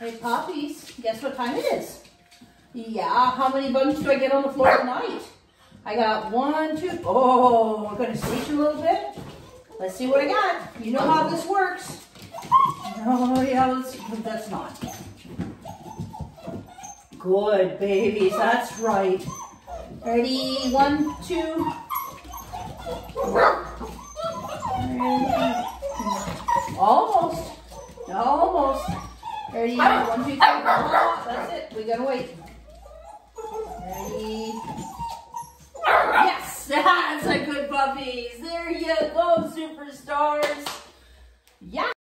Hey, puppies, guess what time it is? Yeah, how many bugs do I get on the floor tonight? I got one, two, oh, we're gonna station a little bit. Let's see what I got. You know how this works. Oh, yeah, let's, that's not. Good, babies, that's right. Ready, one, two. Ready. Ready, one, two, three, that's it, we gotta wait. Ready. Yes, that's a good puppies. There you go, superstars.